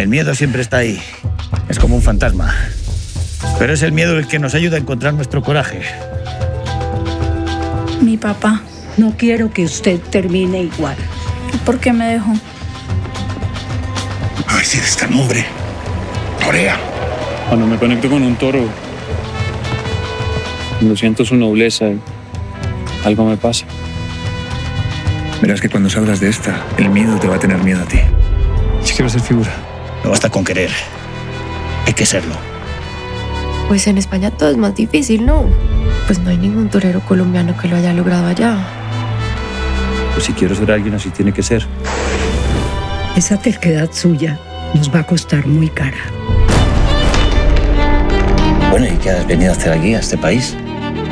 El miedo siempre está ahí. Es como un fantasma. Pero es el miedo el que nos ayuda a encontrar nuestro coraje. Mi papá. No quiero que usted termine igual. ¿Por qué me dejó? A ver si eres tan hombre. Torea. Cuando me conecto con un toro, cuando siento su nobleza, algo me pasa. Verás que cuando salgas de esta, el miedo te va a tener miedo a ti. Si quiero ser figura. No basta con querer. Hay que serlo. Pues en España todo es más difícil, ¿no? Pues no hay ningún torero colombiano que lo haya logrado allá. Pues si quiero ser alguien así tiene que ser. Esa terquedad suya nos va a costar muy cara. Bueno, ¿y qué has venido a hacer aquí, a este país?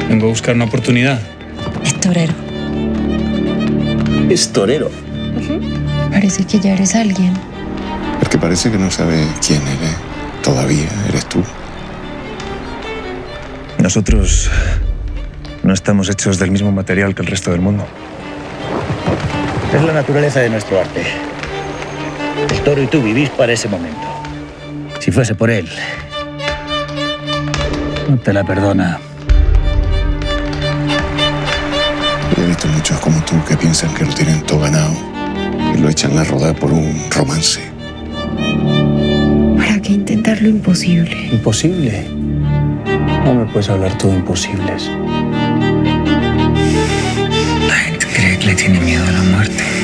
Vengo a buscar una oportunidad. Es torero. Es torero. Parece que ya eres alguien. El que parece que no sabe quién eres. Todavía eres tú. Nosotros no estamos hechos del mismo material que el resto del mundo. Es la naturaleza de nuestro arte. El toro y tú vivís para ese momento. Si fuese por él, no te la perdona. He visto muchos como tú que piensan que lo tienen todo ganado y lo echan a rodar por un romance. ¿Para qué intentar lo imposible? ¿Imposible? No me puedes hablar todo imposibles. La gente cree que le tiene miedo a la muerte.